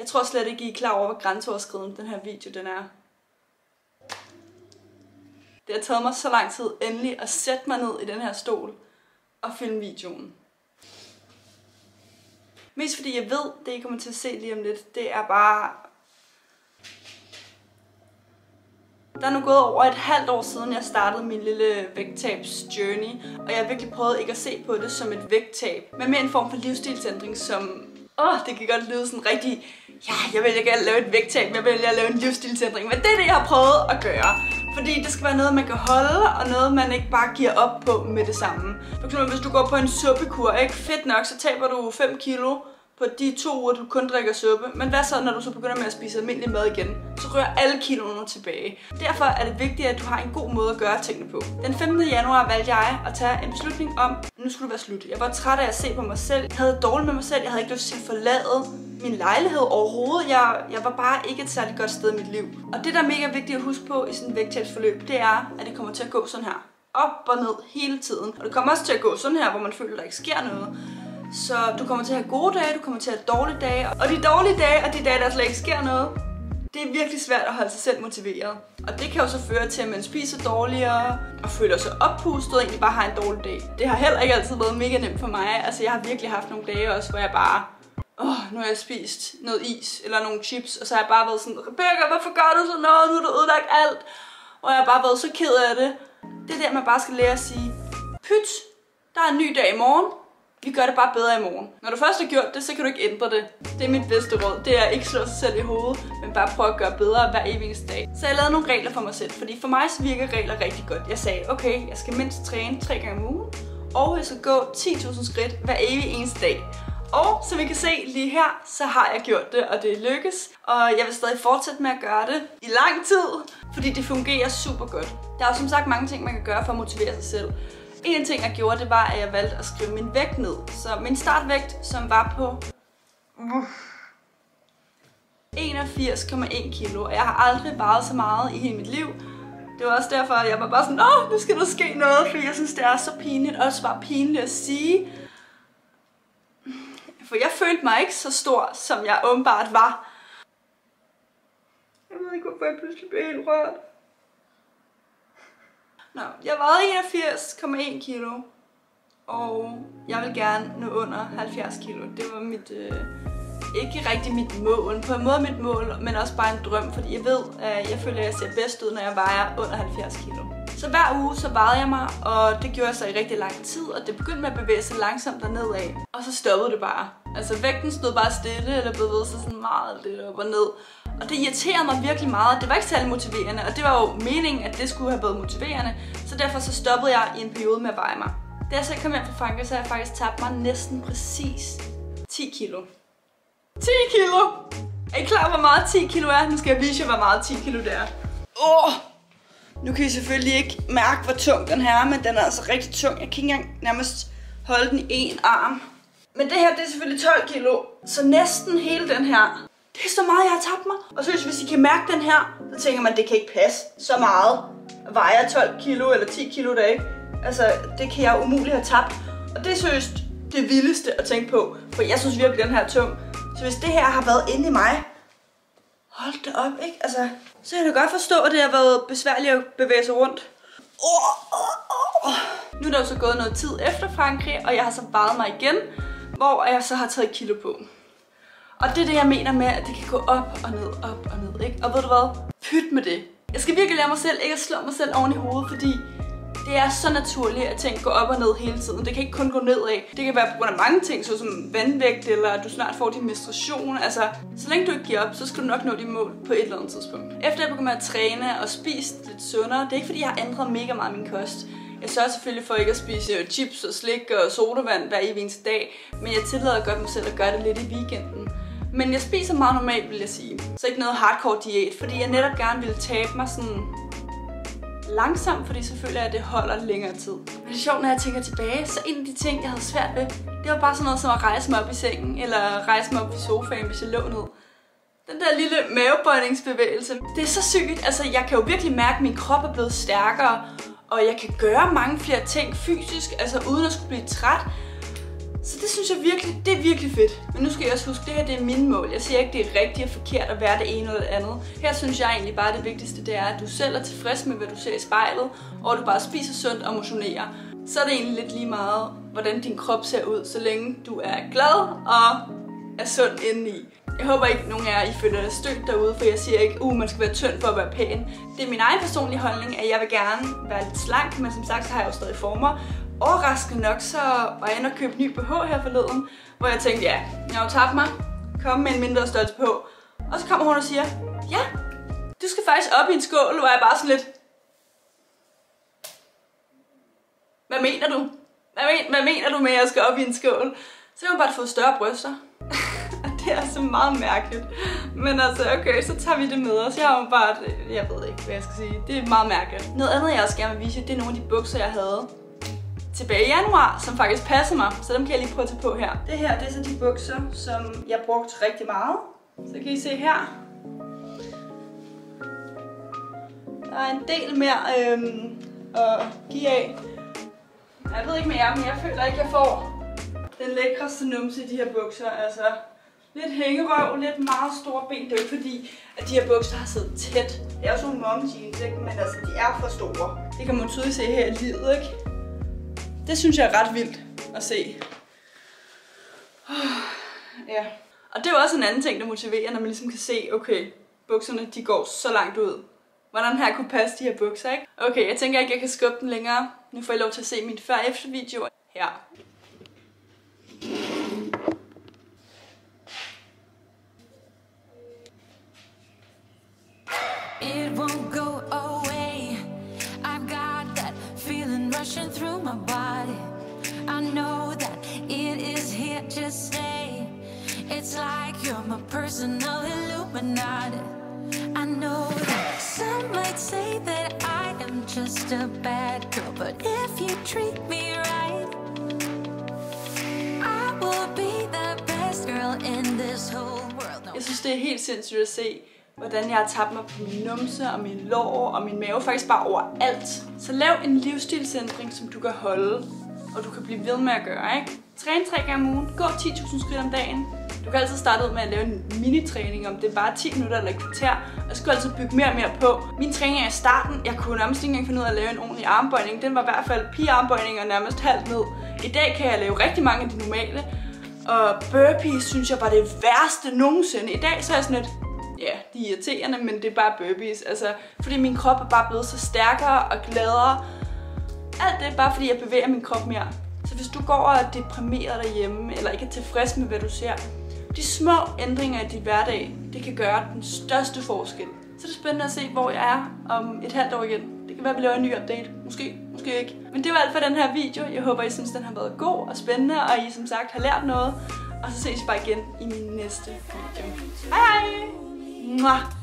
Jeg tror slet ikke, I er klar over, hvor grænseoverskridende den her video den er. Det har taget mig så lang tid endelig at sætte mig ned i den her stol og filme videoen. Mest fordi jeg ved, det I kommer til at se lige om lidt, det er bare... Der er nu gået over et halvt år siden, jeg startede min lille vægttabs journey, og jeg har virkelig prøvet ikke at se på det som et vægttab, men mere en form for livsstilsændring, som... Åh, det kan godt lyde sådan rigtig... Ja, jeg vil ikke lave et vægttab, men jeg vil lave en livsstilsændring, men det er det, jeg har prøvet at gøre. Fordi det skal være noget, man kan holde, og noget, man ikke bare giver op på med det samme. For eksempel, hvis du går på en suppekur, ikke? Fedt nok, så taber du 5 kilo på de to uger, du kun drikker suppe. Men hvad så, når du så begynder med at spise almindelig mad igen? Så rører alle kiloene tilbage. Derfor er det vigtigt, at du har en god måde at gøre tingene på. Den 15. januar valgte jeg at tage en beslutning om, at nu skulle det være slut. Jeg var træt af at se på mig selv. Jeg havde dårligt med mig selv. Jeg havde ikke lyst til at forlade min lejlighed overhovedet. Jeg, jeg var bare ikke et særligt godt sted i mit liv. Og det, der er mega vigtigt at huske på i sådan et vægttabsforløb, det er, at det kommer til at gå sådan her. Op og ned hele tiden. Og det kommer også til at gå sådan her, hvor man føler, at der ikke sker noget. Så du kommer til at have gode dage, du kommer til at have dårlige dage. Og de dårlige dage, og de dage, der slet ikke sker noget, det er virkelig svært at holde sig selv motiveret. Og det kan jo så føre til, at man spiser dårligere og føler sig oppustet og egentlig bare har en dårlig dag. Det har heller ikke altid været mega nemt for mig. Altså jeg har virkelig haft nogle dage også, hvor jeg bare åh, oh, nu har jeg spist noget is eller nogle chips, og så har jeg bare været sådan, Rebecca, hvorfor gør du sådan noget? Nu har du ødelagt alt. Og jeg har bare været så ked af det. Det er der, man bare skal lære at sige, pyt, der er en ny dag i morgen. Vi gør det bare bedre i morgen. Når du først har gjort det, så kan du ikke ændre det. Det er mit bedste råd. Det er at ikke slå sig selv i hovedet, men bare prøve at gøre bedre hver evig dag. Så jeg lavede nogle regler for mig selv, fordi for mig så virker regler rigtig godt. Jeg sagde, okay, jeg skal mindst træne tre gange om ugen, og jeg skal gå 10.000 skridt hver evig eneste dag. Og som I kan se lige her, så har jeg gjort det, og det lykkes. Og jeg vil stadig fortsætte med at gøre det i lang tid, fordi det fungerer super godt. Der er jo som sagt mange ting, man kan gøre for at motivere sig selv. En ting, jeg gjorde, det var, at jeg valgte at skrive min vægt ned. Så min startvægt, som var på 81,1 kilo. Og jeg har aldrig vejet så meget i hele mit liv. Det var også derfor, at jeg var bare sådan, åh, nu skal der ske noget, fordi jeg synes, det er så pinligt. Også bare pinligt at sige. For jeg følte mig ikke så stor, som jeg åbenbart var. Jeg ved ikke, hvorfor jeg pludselig blev helt rørt. Nå, jeg vejede 81,1 kilo. Og jeg vil gerne nå under 70 kilo. Det var mit... Øh, ikke rigtig mit mål. På en måde mit mål, men også bare en drøm. Fordi jeg ved, at jeg føler, at jeg ser bedst ud, når jeg vejer under 70 kilo. Så hver uge så vejede jeg mig, og det gjorde jeg så i rigtig lang tid, og det begyndte med at bevæge sig langsomt derned af. Og så stoppede det bare. Altså vægten stod bare stille, eller bevægede sig sådan meget lidt op og ned. Og det irriterede mig virkelig meget. Det var ikke særlig motiverende, og det var jo meningen, at det skulle have været motiverende. Så derfor så stoppede jeg i en periode med at veje mig. Da jeg så kom hjem fra Frankrig, så har jeg faktisk tabt mig næsten præcis 10 kilo. 10 kilo! Er I klar, hvor meget 10 kilo er? Nu skal jeg vise jer, hvor meget 10 kilo det er. Åh! Oh! Nu kan I selvfølgelig ikke mærke, hvor tung den her er, men den er altså rigtig tung. Jeg kan ikke engang nærmest holde den i en arm. Men det her, det er selvfølgelig 12 kilo. Så næsten hele den her. Det er så meget, jeg har tabt mig. Og så hvis I kan mærke den her, så tænker man, det kan ikke passe så meget. Vejer 12 kilo eller 10 kilo der ikke. Altså, det kan jeg umuligt have tabt. Og det er seriøst det vildeste at tænke på. For jeg synes virkelig, den her er tung. Så hvis det her har været inde i mig, hold da op, ikke? Altså, så kan jeg godt forstå, at det har været besværligt at bevæge sig rundt. Oh, oh, oh. Nu er der så gået noget tid efter Frankrig, og jeg har så vejet mig igen, hvor jeg så har taget kilo på. Og det er det, jeg mener med, at det kan gå op og ned, op og ned, ikke? Og ved du hvad? Pyt med det. Jeg skal virkelig lære mig selv ikke at slå mig selv oven i hovedet, fordi det er så naturligt, at ting går op og ned hele tiden. Det kan ikke kun gå nedad. Det kan være på grund af mange ting, såsom vandvægt, eller at du snart får din menstruation. Altså, så længe du ikke giver op, så skal du nok nå dit mål på et eller andet tidspunkt. Efter jeg begyndte at træne og spise lidt sundere, det er ikke fordi, jeg har ændret mega meget min kost. Jeg sørger selvfølgelig for ikke at spise chips og slik og sodavand hver evig eneste dag, men jeg tillader godt mig selv at gøre det lidt i weekenden. Men jeg spiser meget normalt, vil jeg sige. Så ikke noget hardcore diæt, fordi jeg netop gerne ville tabe mig sådan langsomt, fordi så føler jeg, at det holder længere tid. Men det er sjovt, når jeg tænker tilbage, så en af de ting, jeg havde svært ved, det var bare sådan noget som at rejse mig op i sengen, eller rejse mig op i sofaen, hvis jeg lå ned. Den der lille mavebøjningsbevægelse, det er så sygt. Altså, jeg kan jo virkelig mærke, at min krop er blevet stærkere, og jeg kan gøre mange flere ting fysisk, altså uden at skulle blive træt. Så det synes jeg virkelig, det er virkelig fedt. Men nu skal jeg også huske, det her det er mine mål. Jeg siger ikke, det er rigtigt og forkert at være det ene eller det andet. Her synes jeg egentlig bare, at det vigtigste det er, at du selv er tilfreds med, hvad du ser i spejlet, og du bare spiser sundt og motionerer. Så er det egentlig lidt lige meget, hvordan din krop ser ud, så længe du er glad og er sund indeni. Jeg håber ikke, nogen af jer I føler dig stødt derude, for jeg siger ikke, uh, man skal være tynd for at være pæn. Det er min egen personlige holdning, at jeg vil gerne være lidt slank, men som sagt, så har jeg jo stadig former. Overraskende nok, så var jeg inde og købe ny BH her forleden, hvor jeg tænkte, ja, jeg har jo tabt mig, kom med en mindre størrelse på. Og så kommer hun og siger, ja, du skal faktisk op i en skål, hvor jeg bare sådan lidt, hvad mener du? Hvad, men, hvad mener du med, at jeg skal op i en skål? Så har hun bare fået større bryster. det er altså meget mærkeligt. Men altså, okay, så tager vi det med os. Jeg har jo bare, jeg ved ikke, hvad jeg skal sige. Det er meget mærkeligt. Noget andet, jeg også gerne vil vise det er nogle af de bukser, jeg havde tilbage i januar, som faktisk passer mig. Så dem kan jeg lige prøve at tage på her. Det her, det er så de bukser, som jeg brugte rigtig meget. Så kan I se her. Der er en del mere øhm, at give af. Jeg ved ikke med jer, men jeg føler ikke, at jeg får den lækreste numse i de her bukser. Altså, lidt hængerøv, lidt meget store ben. Det er jo ikke fordi, at de her bukser har siddet tæt. Det er også nogle mom jeans, ikke? men altså, de er for store. Det kan man tydeligt se her i livet, ikke? Det synes jeg er ret vildt at se. Ja. Og det er jo også en anden ting, der motiverer, når man ligesom kan se, okay, bukserne de går så langt ud. Hvordan jeg kunne passe de her bukser, ikke? Okay, jeg tænker ikke, jeg kan skubbe den længere. Nu får I lov til at se min før-efter video her. It won't go just a bad girl, but if you treat me right, I will be the best girl in this whole world. No. Jeg synes, det er helt sindssygt at se, hvordan jeg har tabt mig på min numse og min lår og min mave, faktisk bare overalt. Så lav en livsstilsændring, som du kan holde, og du kan blive ved med at gøre, ikke? Træn tre gange om ugen, gå 10.000 skridt om dagen. Du kan altid starte ud med at lave en mini-træning, om det er bare 10 minutter eller et kvarter, og så kan du altid bygge mere og mere på. Min træning er i starten, jeg kunne nærmest ikke engang finde ud af at lave en ordentlig armbøjning. Den var i hvert fald pigearmbøjning og nærmest halvt ned. I dag kan jeg lave rigtig mange af de normale, og burpees synes jeg var det værste nogensinde. I dag så er jeg sådan lidt, ja, de er irriterende, men det er bare burpees. Altså, fordi min krop er bare blevet så stærkere og gladere. Alt det er bare fordi, jeg bevæger min krop mere. Så hvis du går og er deprimeret derhjemme, eller ikke er tilfreds med, hvad du ser, de små ændringer i din hverdag, det kan gøre den største forskel. Så det er spændende at se, hvor jeg er om et halvt år igen. Det kan være, at vi laver en ny update. Måske, måske ikke. Men det var alt for den her video. Jeg håber, I synes, den har været god og spændende, og I som sagt har lært noget. Og så ses vi bare igen i min næste video. Hej hej! Mwah.